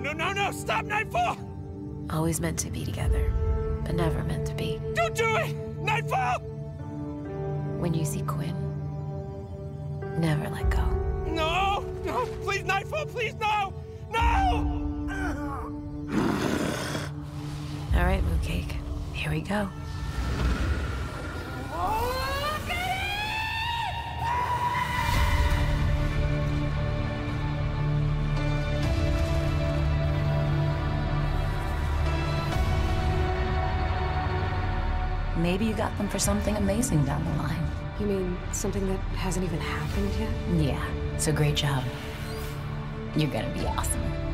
no, no, no! Stop, Nightfall! Always meant to be together, but never meant to be. Don't do it! Nightfall! When you see Quinn, never let go. No! No! Please, Nightfall, please, no! No! All right, Mooncake. Here we go. Maybe you got them for something amazing down the line. You mean something that hasn't even happened yet? Yeah, so great job. You're gonna be awesome.